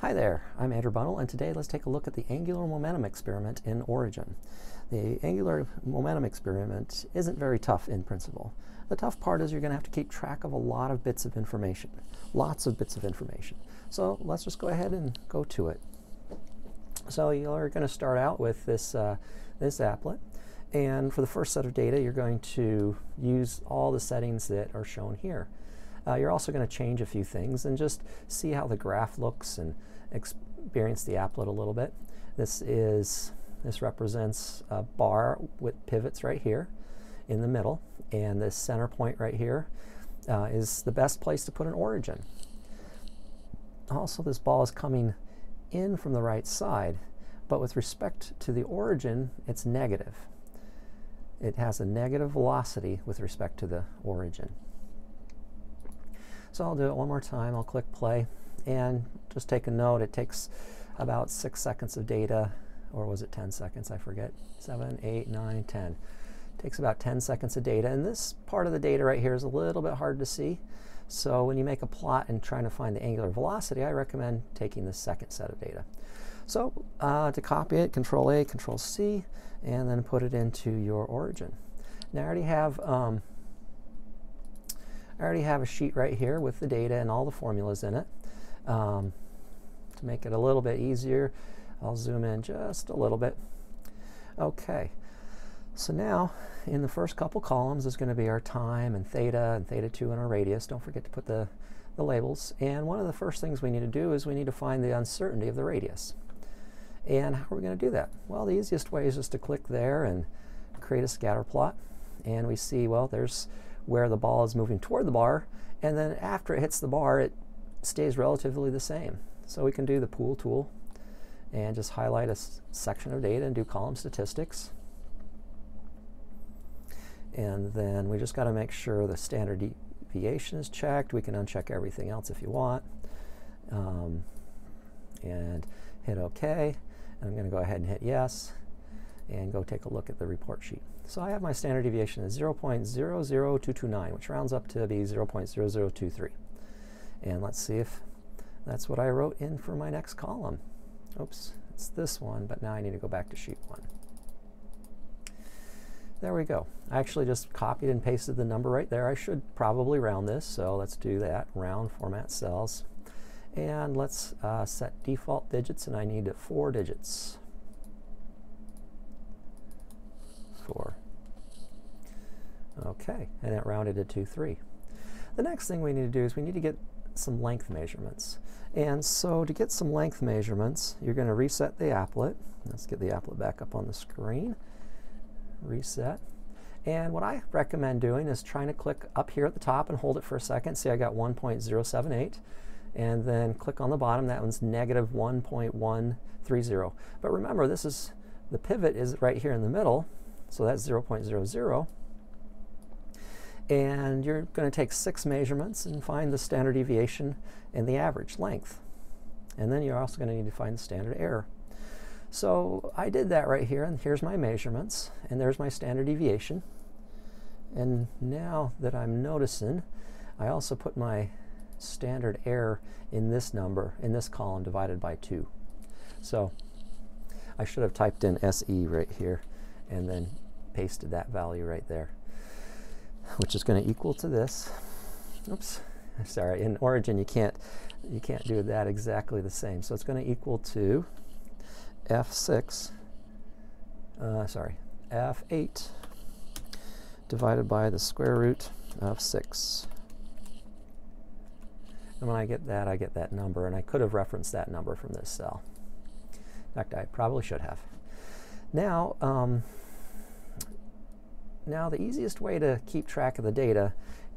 Hi there, I'm Andrew Bunnell, and today let's take a look at the angular momentum experiment in Origin. The angular momentum experiment isn't very tough in principle. The tough part is you're going to have to keep track of a lot of bits of information, lots of bits of information. So let's just go ahead and go to it. So you're going to start out with this, uh, this applet, and for the first set of data, you're going to use all the settings that are shown here. Uh, you're also going to change a few things and just see how the graph looks and experience the applet a little bit. This is this represents a bar with pivots right here in the middle, and this center point right here uh, is the best place to put an origin. Also, this ball is coming in from the right side, but with respect to the origin, it's negative. It has a negative velocity with respect to the origin. So I'll do it one more time. I'll click play and just take a note. It takes about six seconds of data, or was it 10 seconds? I forget. Seven, eight, nine, 10. It takes about 10 seconds of data. And this part of the data right here is a little bit hard to see. So when you make a plot and trying to find the angular velocity, I recommend taking the second set of data. So uh, to copy it, Control A, Control C, and then put it into your origin. Now I already have um, I already have a sheet right here with the data and all the formulas in it. Um, to make it a little bit easier, I'll zoom in just a little bit. Okay, so now in the first couple columns is going to be our time and theta and theta 2 and our radius. Don't forget to put the, the labels. And one of the first things we need to do is we need to find the uncertainty of the radius. And how are we going to do that? Well, the easiest way is just to click there and create a scatter plot. And we see, well, there's where the ball is moving toward the bar, and then after it hits the bar, it stays relatively the same. So we can do the pool tool and just highlight a section of data and do column statistics. And then we just got to make sure the standard deviation is checked. We can uncheck everything else if you want. Um, and hit OK. And I'm going to go ahead and hit yes and go take a look at the report sheet. So I have my standard deviation as 0.00229, which rounds up to be 0.0023. And let's see if that's what I wrote in for my next column. Oops, it's this one, but now I need to go back to sheet one. There we go. I actually just copied and pasted the number right there. I should probably round this, so let's do that. Round format cells. And let's uh, set default digits, and I need four digits. Four. Okay, and it rounded it to 2, 3. The next thing we need to do is we need to get some length measurements. And so to get some length measurements, you're going to reset the applet. Let's get the applet back up on the screen. Reset. And what I recommend doing is trying to click up here at the top and hold it for a second. See, I got 1.078. And then click on the bottom. That one's negative 1.130. But remember, this is the pivot is right here in the middle. So that's 0.00 and you're going to take six measurements and find the standard deviation and the average length. And then you're also going to need to find the standard error. So I did that right here, and here's my measurements, and there's my standard deviation. And now that I'm noticing, I also put my standard error in this number, in this column, divided by 2. So I should have typed in SE right here and then pasted that value right there which is going to equal to this. Oops, sorry, in origin you can't, you can't do that exactly the same. So it's going to equal to f6, uh, sorry, f8 divided by the square root of 6. And when I get that, I get that number, and I could have referenced that number from this cell. In fact, I probably should have. Now, um, now the easiest way to keep track of the data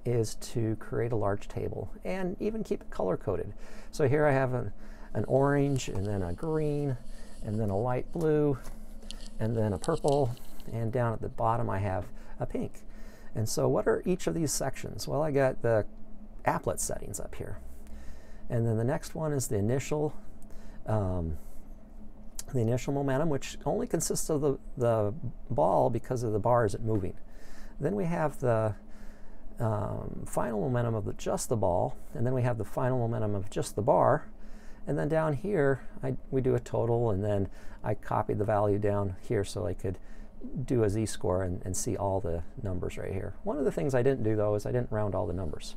is to create a large table and even keep it color coded. So here I have an, an orange and then a green and then a light blue and then a purple and down at the bottom I have a pink. And so what are each of these sections? Well, I got the applet settings up here. And then the next one is the initial um, the initial momentum, which only consists of the, the ball because of the bar is it moving. Then we have the um, final momentum of the, just the ball, and then we have the final momentum of just the bar, And then down here, I, we do a total, and then I copied the value down here so I could do a z-score and, and see all the numbers right here. One of the things I didn't do, though, is I didn't round all the numbers.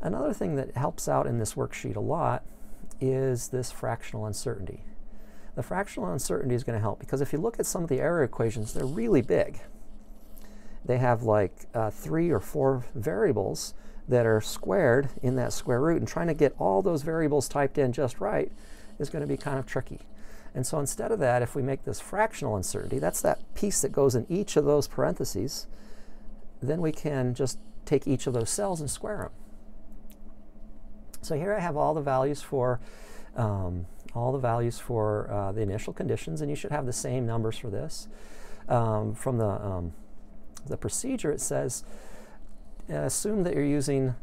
Another thing that helps out in this worksheet a lot is this fractional uncertainty. The fractional uncertainty is going to help because if you look at some of the error equations, they're really big. They have like uh, three or four variables that are squared in that square root, and trying to get all those variables typed in just right is going to be kind of tricky. And so instead of that, if we make this fractional uncertainty, that's that piece that goes in each of those parentheses, then we can just take each of those cells and square them. So here I have all the values for um, all the values for uh, the initial conditions, and you should have the same numbers for this. Um, from the, um, the procedure, it says assume that you're using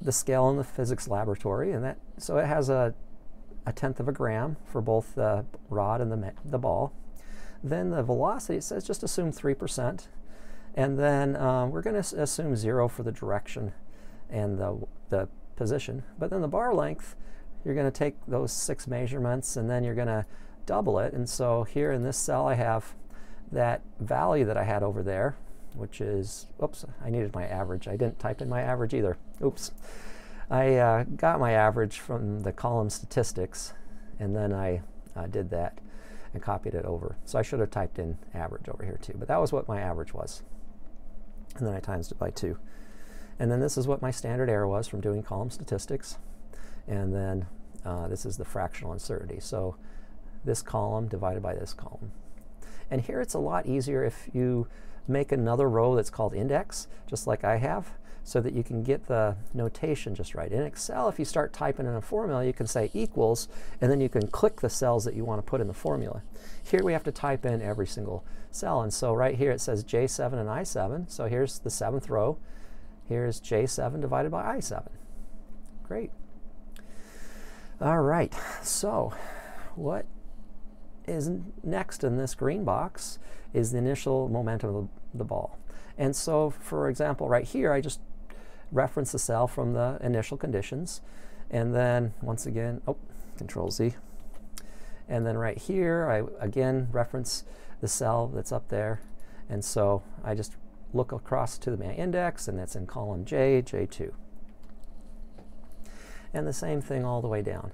the scale in the physics laboratory, and that so it has a a tenth of a gram for both the rod and the, the ball. Then the velocity, it says just assume 3%. And then um, we're going to assume zero for the direction and the, the position. But then the bar length, you're going to take those six measurements and then you're going to double it. And so here in this cell, I have that value that I had over there, which is, oops, I needed my average. I didn't type in my average either. Oops. I uh, got my average from the column statistics, and then I uh, did that and copied it over. So I should have typed in average over here too, but that was what my average was. And then I times it by two. And then this is what my standard error was from doing column statistics. And then uh, this is the fractional uncertainty. So this column divided by this column. And here it's a lot easier if you make another row that's called index, just like I have so that you can get the notation just right. In Excel, if you start typing in a formula, you can say equals, and then you can click the cells that you want to put in the formula. Here we have to type in every single cell, and so right here it says J7 and I7, so here's the seventh row. Here's J7 divided by I7. Great. All right, so what is next in this green box is the initial momentum of the ball. And so, for example, right here, I just reference the cell from the initial conditions. And then once again, oh, Control Z. And then right here, I again reference the cell that's up there. And so I just look across to the index, and that's in column J, J2. And the same thing all the way down.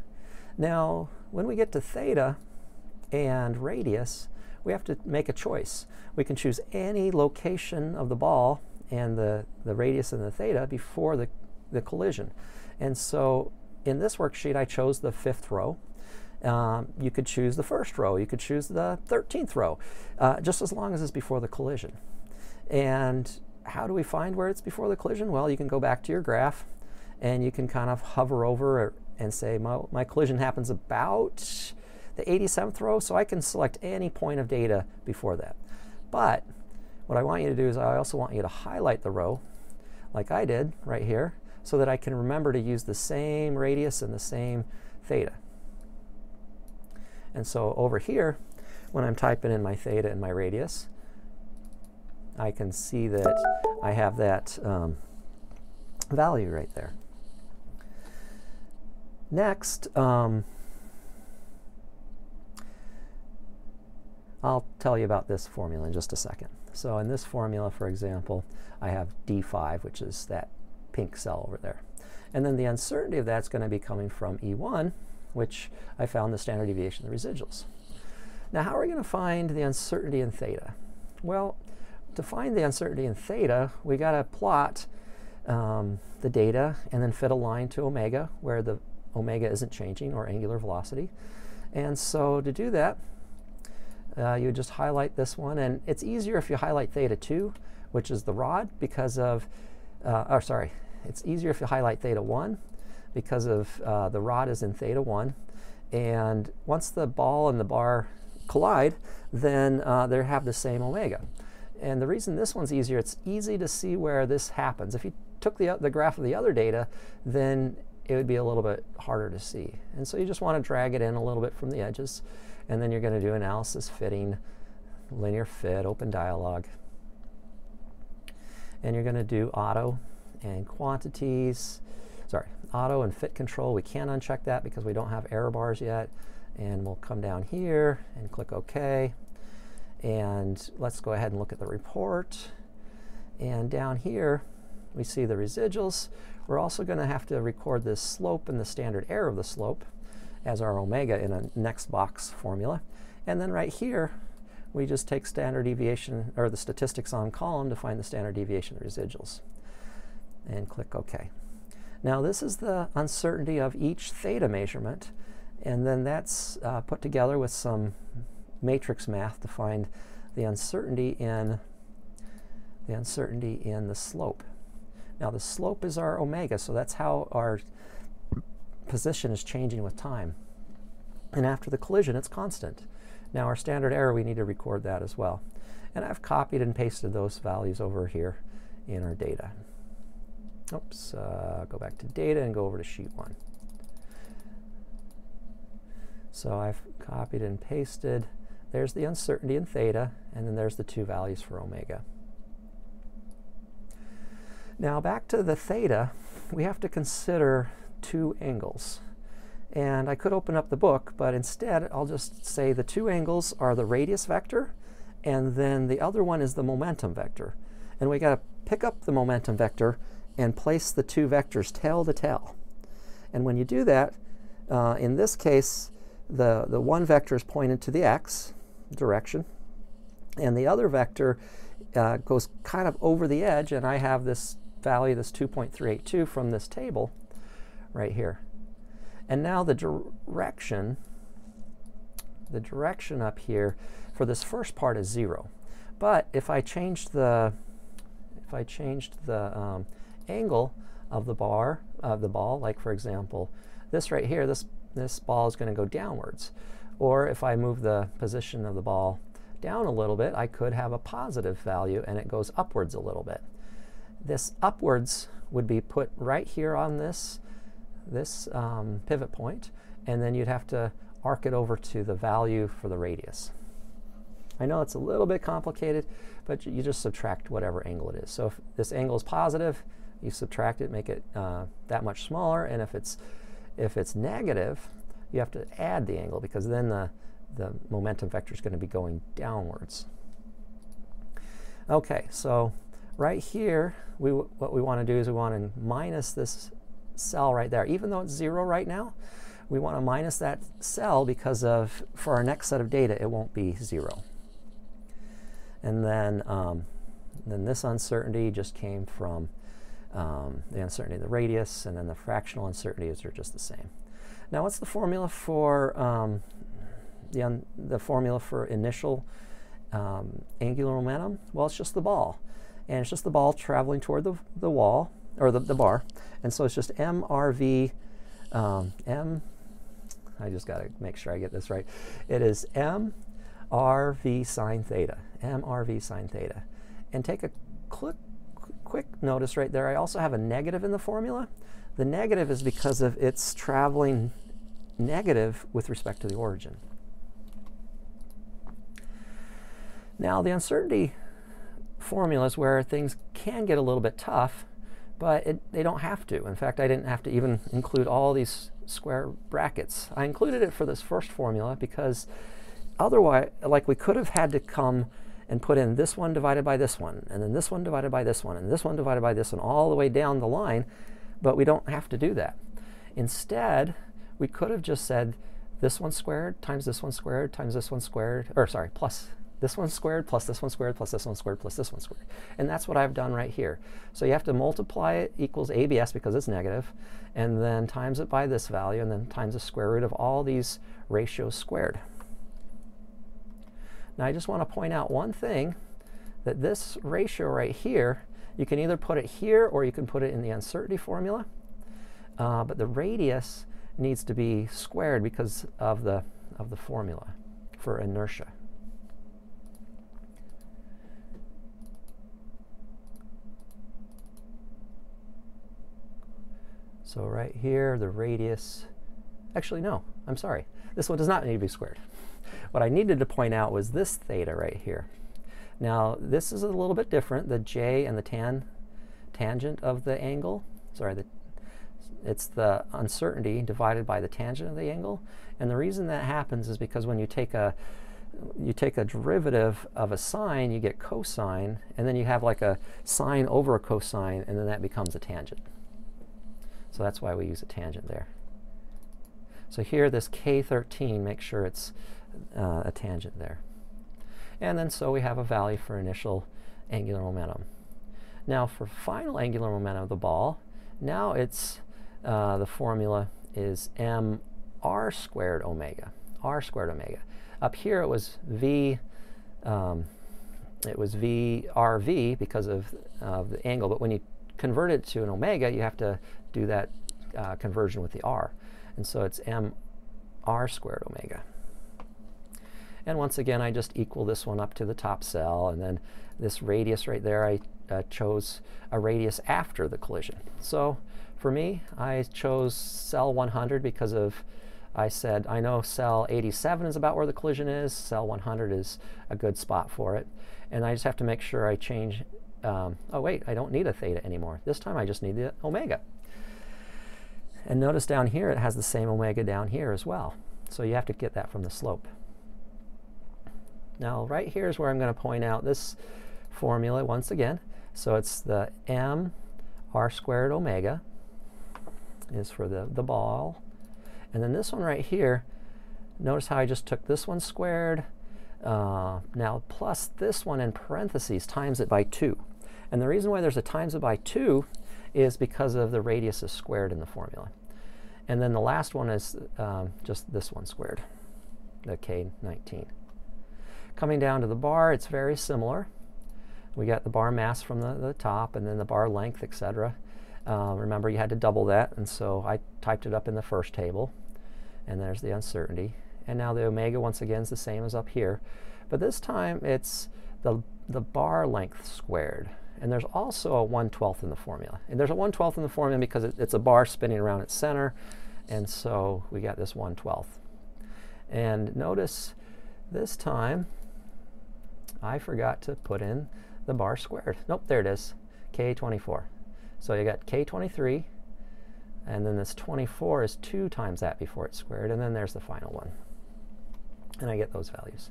Now, when we get to theta and radius, we have to make a choice. We can choose any location of the ball and the, the radius and the theta before the, the collision. And so in this worksheet, I chose the fifth row. Um, you could choose the first row. You could choose the 13th row, uh, just as long as it's before the collision. And how do we find where it's before the collision? Well, you can go back to your graph and you can kind of hover over and say, my, my collision happens about the 87th row, so I can select any point of data before that. But what I want you to do is I also want you to highlight the row like I did right here so that I can remember to use the same radius and the same theta. And so over here, when I'm typing in my theta and my radius, I can see that I have that um, value right there. Next, um, I'll tell you about this formula in just a second. So in this formula, for example, I have D5, which is that pink cell over there. And then the uncertainty of that's going to be coming from E1, which I found the standard deviation of the residuals. Now, how are we going to find the uncertainty in theta? Well, to find the uncertainty in theta, we got to plot um, the data and then fit a line to omega, where the omega isn't changing, or angular velocity. And so to do that, uh, you just highlight this one. And it's easier if you highlight theta 2, which is the rod, because of, uh, or sorry, it's easier if you highlight theta 1 because of uh, the rod is in theta 1. And once the ball and the bar collide, then uh, they have the same omega. And the reason this one's easier, it's easy to see where this happens. If you took the, the graph of the other data, then it would be a little bit harder to see. And so you just want to drag it in a little bit from the edges. And then you're going to do analysis fitting, linear fit, open dialog. And you're going to do auto and quantities. sorry, auto and fit control, we can't uncheck that because we don't have error bars yet. And we'll come down here and click OK. And let's go ahead and look at the report. And down here, we see the residuals. We're also going to have to record the slope and the standard error of the slope as our omega in a next box formula. And then right here, we just take standard deviation, or the statistics on column to find the standard deviation residuals. And click OK. Now this is the uncertainty of each theta measurement, and then that's uh, put together with some matrix math to find the uncertainty in the uncertainty in the slope. Now the slope is our omega, so that's how our position is changing with time. And after the collision, it's constant. Now our standard error, we need to record that as well. And I've copied and pasted those values over here in our data. Oops, uh, go back to data and go over to sheet one. So I've copied and pasted. There's the uncertainty in theta, and then there's the two values for omega. Now back to the theta, we have to consider two angles. And I could open up the book, but instead I'll just say the two angles are the radius vector, and then the other one is the momentum vector. And we got to pick up the momentum vector and place the two vectors tail to tail. And when you do that, uh, in this case, the, the one vector is pointed to the x direction, and the other vector uh, goes kind of over the edge, and I have this value, this 2.382 from this table right here. And now the direction, the direction up here for this first part is zero. But if I changed the, if I changed the um, angle of the bar, of the ball, like for example, this right here, this, this ball is going to go downwards. Or if I move the position of the ball down a little bit, I could have a positive value and it goes upwards a little bit. This upwards would be put right here on this, this um, pivot point, and then you'd have to arc it over to the value for the radius. I know it's a little bit complicated, but you just subtract whatever angle it is. So if this angle is positive, you subtract it, make it uh, that much smaller, and if it's if it's negative, you have to add the angle because then the the momentum vector is going to be going downwards. Okay, so right here, we what we want to do is we want to minus this cell right there. Even though it's zero right now, we want to minus that cell because of, for our next set of data, it won't be zero. And then, um, then this uncertainty just came from um, the uncertainty of the radius, and then the fractional uncertainties are just the same. Now, what's the formula for um, the, the formula for initial um, angular momentum? Well, it's just the ball and it's just the ball traveling toward the, the wall, or the, the bar, and so it's just mRV, um, M, I just got to make sure I get this right. It is mRV sine theta, mRV sine theta. And take a quick, quick notice right there, I also have a negative in the formula. The negative is because of its traveling negative with respect to the origin. Now the uncertainty formulas where things can get a little bit tough, but it, they don't have to. In fact, I didn't have to even include all these square brackets. I included it for this first formula because otherwise, like we could have had to come and put in this one divided by this one, and then this one divided by this one, and this one divided by this one, all the way down the line, but we don't have to do that. Instead, we could have just said this one squared times this one squared times this one squared, or sorry, plus this one squared plus this one squared plus this one squared plus this one squared. And that's what I've done right here. So you have to multiply it equals ABS because it's negative, and then times it by this value, and then times the square root of all these ratios squared. Now I just want to point out one thing, that this ratio right here, you can either put it here or you can put it in the uncertainty formula. Uh, but the radius needs to be squared because of the, of the formula for inertia. So right here, the radius, actually no, I'm sorry. This one does not need to be squared. What I needed to point out was this theta right here. Now this is a little bit different, the j and the tan tangent of the angle, sorry, the, it's the uncertainty divided by the tangent of the angle. And the reason that happens is because when you take a you take a derivative of a sine, you get cosine, and then you have like a sine over a cosine, and then that becomes a tangent. So that's why we use a tangent there. So here, this k13, make sure it's uh, a tangent there. And then so we have a value for initial angular momentum. Now for final angular momentum of the ball, now it's uh, the formula is mr squared omega, r squared omega. Up here it was v, um, it was v rv because of uh, the angle, but when you convert it to an omega, you have to do that uh, conversion with the r. And so it's mr squared omega. And once again, I just equal this one up to the top cell, and then this radius right there, I uh, chose a radius after the collision. So for me, I chose cell 100 because of, I said, I know cell 87 is about where the collision is, cell 100 is a good spot for it. And I just have to make sure I change, um, oh wait, I don't need a theta anymore. This time I just need the omega. And notice down here it has the same omega down here as well. So you have to get that from the slope. Now right here is where I'm going to point out this formula once again. So it's the m r squared omega is for the, the ball. And then this one right here, notice how I just took this one squared, uh, now plus this one in parentheses times it by 2. And the reason why there's a times it by 2 is because of the radius is squared in the formula. And then the last one is um, just this one squared, the K19. Coming down to the bar, it's very similar. We got the bar mass from the, the top and then the bar length, etc. Uh, remember, you had to double that, and so I typed it up in the first table. And there's the uncertainty. And now the omega, once again, is the same as up here. But this time, it's the, the bar length squared. And there's also a 1 12th in the formula. And there's a 1 12th in the formula because it, it's a bar spinning around its center. And so we got this 1 12th. And notice this time, I forgot to put in the bar squared. Nope, there it is, K24. So you got K23, and then this 24 is 2 times that before it's squared, and then there's the final one. And I get those values.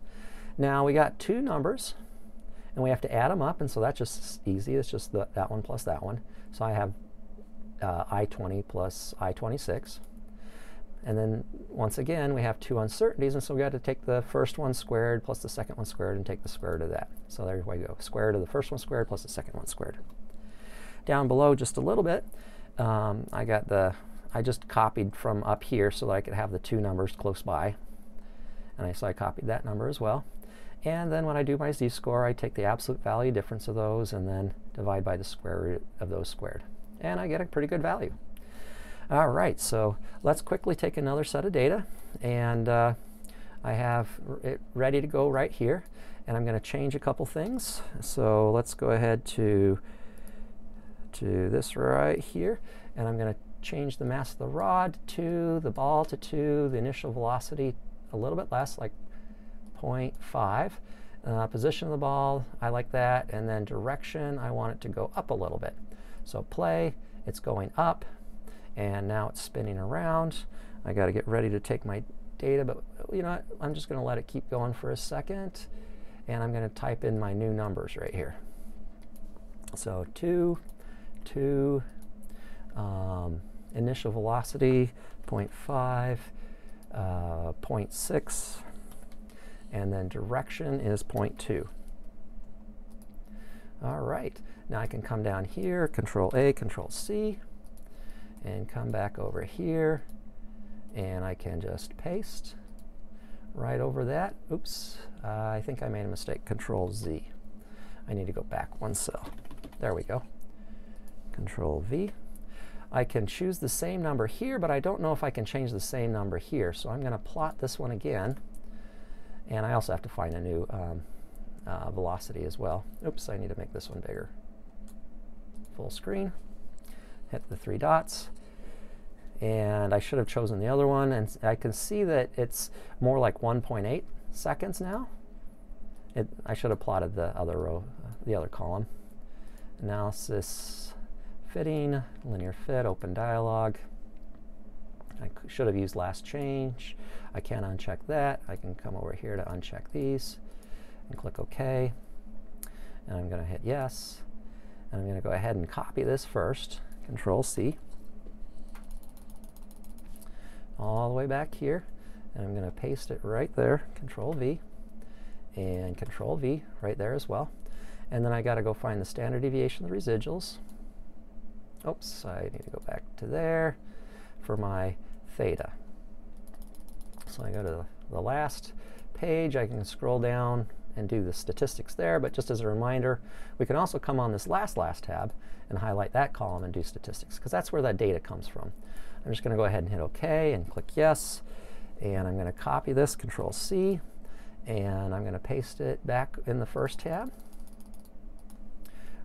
Now we got two numbers, and we have to add them up, and so that's just easy. It's just the, that one plus that one. So I have uh, I-20 plus I-26. And then once again, we have two uncertainties, and so we got to take the first one squared plus the second one squared and take the square root of that. So there we go, square root of the first one squared plus the second one squared. Down below just a little bit, um, I got the, I just copied from up here so that I could have the two numbers close by. And I, so I copied that number as well. And then when I do my z-score, I take the absolute value difference of those and then divide by the square root of those squared. And I get a pretty good value. All right, so let's quickly take another set of data and uh, I have it ready to go right here and I'm going to change a couple things. So let's go ahead to, to this right here and I'm going to change the mass of the rod to the ball to 2, the initial velocity a little bit less, like 0.5. Uh, position of the ball, I like that. And then direction, I want it to go up a little bit. So play, it's going up and now it's spinning around. I got to get ready to take my data, but you know what? I'm just going to let it keep going for a second, and I'm going to type in my new numbers right here. So 2, 2, um, initial velocity 0.5, uh, 0.6, and then direction is 0.2. All right, now I can come down here, Control A, Control C, and come back over here and I can just paste right over that. Oops, uh, I think I made a mistake. Control Z. I need to go back one cell. There we go. Control V. I can choose the same number here, but I don't know if I can change the same number here. So I'm going to plot this one again. And I also have to find a new um, uh, velocity as well. Oops, I need to make this one bigger. Full screen hit the three dots. And I should have chosen the other one. And I can see that it's more like 1.8 seconds now. It, I should have plotted the other row, the other column. Analysis, fitting, linear fit, open dialog. I should have used last change. I can't uncheck that. I can come over here to uncheck these and click OK. And I'm going to hit yes. And I'm going to go ahead and copy this first. Control C. All the way back here. And I'm going to paste it right there. Control V. And Control V right there as well. And then I got to go find the standard deviation of the residuals. Oops, I need to go back to there for my theta. So I go to the last page, I can scroll down and do the statistics there, but just as a reminder, we can also come on this last last tab and highlight that column and do statistics, because that's where that data comes from. I'm just going to go ahead and hit OK and click Yes, and I'm going to copy this, Control C, and I'm going to paste it back in the first tab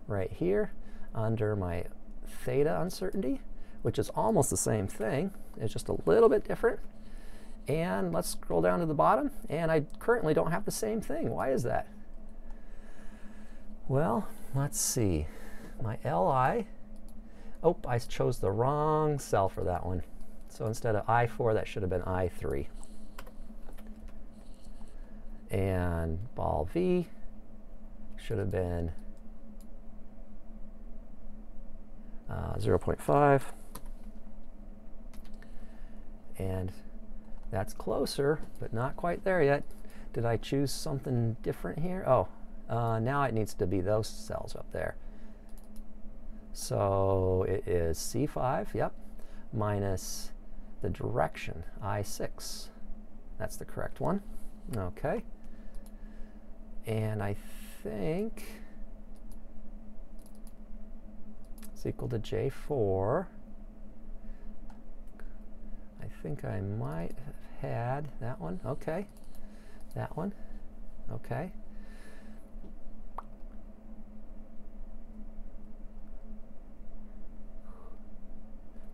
right here under my theta uncertainty, which is almost the same thing. It's just a little bit different. And let's scroll down to the bottom, and I currently don't have the same thing. Why is that? Well, let's see. My Li, oh, I chose the wrong cell for that one. So instead of I4, that should have been I3. And ball V should have been uh, 0.5. And that's closer, but not quite there yet. Did I choose something different here? Oh, uh, now it needs to be those cells up there. So it is C5, yep, minus the direction, I6. That's the correct one. Okay. And I think it's equal to J4. I think I might have had that one. Okay. That one. Okay.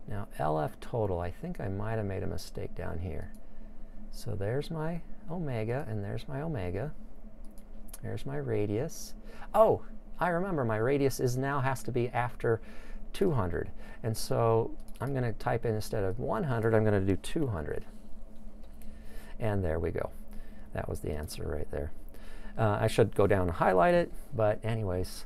Now LF total, I think I might have made a mistake down here. So there's my omega, and there's my omega. There's my radius. Oh, I remember my radius is now has to be after 200. And so I'm going to type in instead of 100, I'm going to do 200. And there we go. That was the answer right there. Uh, I should go down and highlight it, but anyways,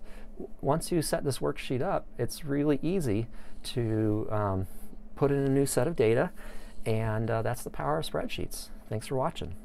once you set this worksheet up, it's really easy to um, put in a new set of data, and uh, that's the power of spreadsheets. Thanks for watching.